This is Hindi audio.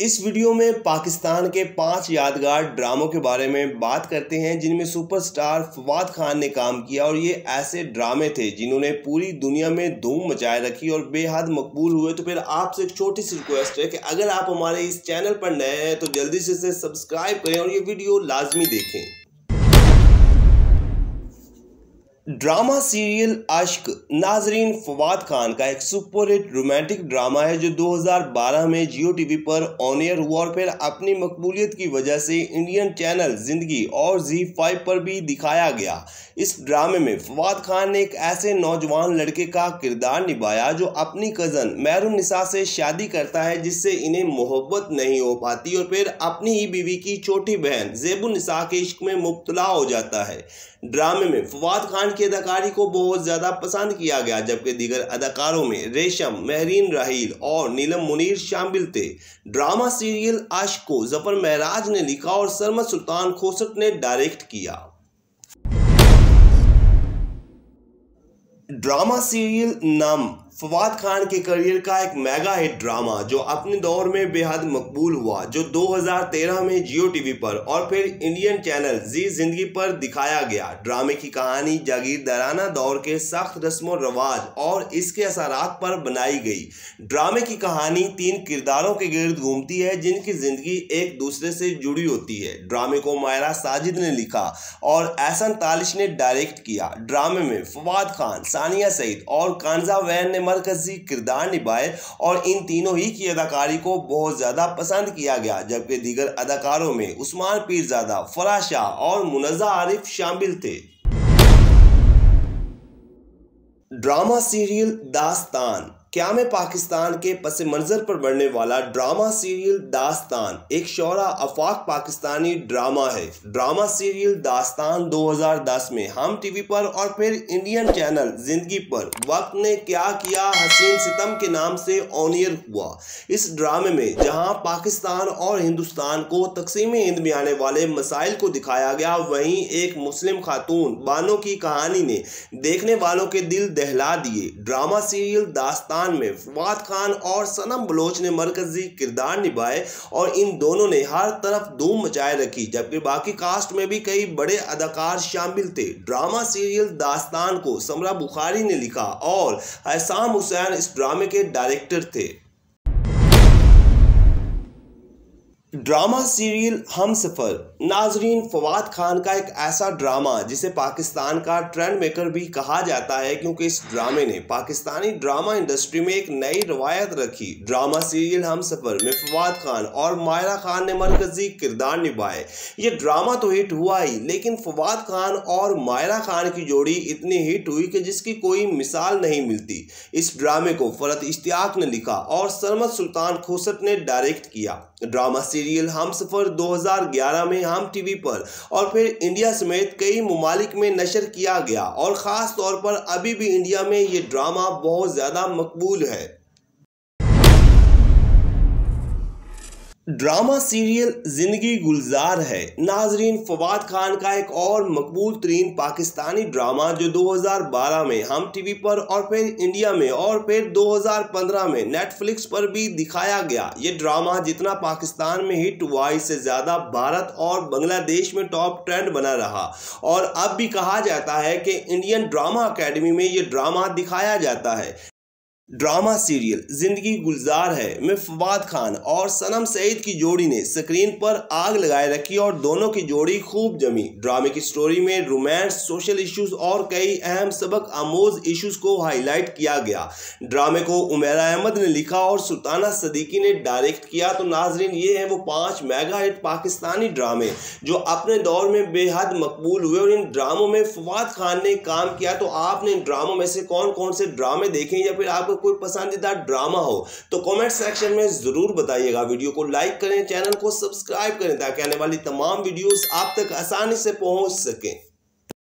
इस वीडियो में पाकिस्तान के पाँच यादगार ड्रामों के बारे में बात करते हैं, जिनमें सुपरस्टार फवाद खान ने काम किया और ये ऐसे ड्रामे थे जिन्होंने पूरी दुनिया में धूम मचाए रखी और बेहद मकबूल हुए। तो फिर आपसे एक छोटी सी रिक्वेस्ट है कि अगर आप हमारे इस चैनल पर नए हैं तो जल्दी से इसे सब्सक्राइब करें और ये वीडियो लाजमी देखें। ड्रामा सीरियल अश्क नाजरीन फवाद खान का एक सुपर हिट रोमांटिक ड्रामा है जो 2012 में जियो टीवी पर ऑन एयर हुआ और फिर अपनी मकबूलियत की वजह से इंडियन चैनल ज़िंदगी और जी फाइव पर भी दिखाया गया। इस ड्रामे में फवाद खान ने एक ऐसे नौजवान लड़के का किरदार निभाया जो अपनी कज़न मैरून निसा से शादी करता है जिससे इन्हें मोहब्बत नहीं हो पाती और फिर अपनी ही बीवी की छोटी बहन जेबुल निसा के इश्क में मुबतला हो जाता है। ड्रामे में फवाद खान की अदाकारी को बहुत ज़्यादा पसंद किया गया, जबकि दीगर अदाकारों में रेशम, महरीन राहील और नीलम मुनीर शामिल थे। ड्रामा सीरियल आश को ज़फ़र महराज ने लिखा और सरमद सुल्तान खोसट ने डायरेक्ट किया। ड्रामा सीरियल नम फवाद खान के करियर का एक मेगा हिट ड्रामा, जो अपने दौर में बेहद मकबूल हुआ, जो 2013 में जियो टीवी पर और फिर इंडियन चैनल जी ज़िंदगी पर दिखाया गया। ड्रामे की कहानी जागीरदाराना दौर के सख्त रस्म, रवाज और इसके असरात पर बनाई गई। ड्रामे की कहानी तीन किरदारों के गिर्द घूमती है, जिनकी ज़िंदगी एक दूसरे से जुड़ी होती है। ड्रामे को मायरा साजिद ने लिखा और एहसन तालिश ने डायरेक्ट किया। ड्रामे में फवाद खान, सानिया सईद और कानजा वैन ने मरकजी किरदार निभाए और इन तीनों ही की अदाकारी को बहुत ज़्यादा पसंद किया गया, जबकि दीगर अदाकारों में उस्मान पीरजादा फराशा और मुनजा आरिफ शामिल थे। ड्रामा सीरियल दास्तान। क्या में पाकिस्तान के पस मंज़र पर बढ़ने वाला ड्रामा सीरियल दास्तान, एक शौरा अफाक पाकिस्तानी ड्रामा है। ड्रामा सीरियल दास्तान 2010 में हम टीवी पर और फिर इंडियन चैनल ज़िंदगी पर वक्त ने क्या किया? हसीन सितम के नाम से ऑनियर हुआ। इस ड्रामे में जहाँ पाकिस्तान और हिंदुस्तान को तकसीम हिंद में आने वाले मसाइल को दिखाया गया, वहीं एक मुस्लिम खातून बानो की कहानी ने देखने वालों के दिल दहला दिए। ड्रामा सीरियल दास्तान खान में फवाद खान और सनम बलोच ने मरकजी किरदार निभाए और इन दोनों ने हर तरफ़ धूम मचाए रखी, जबकि बाकी कास्ट में भी कई बड़े अदाकार शामिल थे। ड्रामा सीरियल दास्तान को समरा बुखारी ने लिखा और एहसाम हुसैन इस ड्रामे के डायरेक्टर थे। ड्रामा सीरियल हम सफ़र नाजरीन, फवाद खान का एक ऐसा ड्रामा, जिसे पाकिस्तान का ट्रेंड मेकर भी कहा जाता है, क्योंकि इस ड्रामे ने पाकिस्तानी ड्रामा इंडस्ट्री में एक नई रवायत रखी। ड्रामा सीरियल हम सफ़र में फवाद खान और मायरा खान ने मरकजी किरदार निभाए। ये ड्रामा तो हिट हुआ ही, लेकिन फवाद खान और मायरा खान की जोड़ी इतनी हिट हुई कि जिसकी कोई मिसाल नहीं मिलती। इस ड्रामे को फरत इश्तियाक ने लिखा और सरमद सुल्तान खोसट ने डायरेक्ट किया। ड्रामा सीरियल हम सफ़र 2011 में हम टीवी पर और फिर इंडिया समेत कई ममालिक में नशर किया गया। और ख़ास तौर पर अभी भी इंडिया में ये ड्रामा बहुत ज़्यादा मकबूल है। ड्रामा सीरियल ज़िंदगी गुलजार है। नाजरीन, फवाद खान का एक और मकबूल तरीन पाकिस्तानी ड्रामा जो 2012 में हम टीवी पर और फिर इंडिया में और फिर 2015 में नेटफ्लिक्स पर भी दिखाया गया। ये ड्रामा जितना पाकिस्तान में हिट हुआ, इससे ज़्यादा भारत और बांग्लादेश में टॉप ट्रेंड बना रहा। और अब भी कहा जाता है कि इंडियन ड्रामा अकेडमी में ये ड्रामा दिखाया जाता है। ड्रामा सीरियल ज़िंदगी गुलजार है में फवाद खान और सनम सईद की जोड़ी ने स्क्रीन पर आग लगाए रखी और दोनों की जोड़ी खूब जमी। ड्रामे की स्टोरी में रोमांस, सोशल इश्यूज़ और कई अहम सबक आमोज इश्यूज़ को हाईलाइट किया गया। ड्रामे को उमेरा अहमद ने लिखा और सुल्ताना सदीकी ने डायरेक्ट किया तो नाजरीन, ये है वो पाँच मेगा हिट पाकिस्तानी ड्रामे जो अपने दौर में बेहद मकबूल हुए और इन ड्रामों में फवाद खान ने काम किया। तो आपने इन ड्रामों में से कौन कौन से ड्रामे देखे या फिर आपको कोई पसंदीदा ड्रामा हो तो कमेंट सेक्शन में ज़रूर बताइएगा। वीडियो को लाइक करें चैनल को सब्सक्राइब करें, ताकि आने वाली तमाम वीडियोस आप तक आसानी से पहुँच सकें।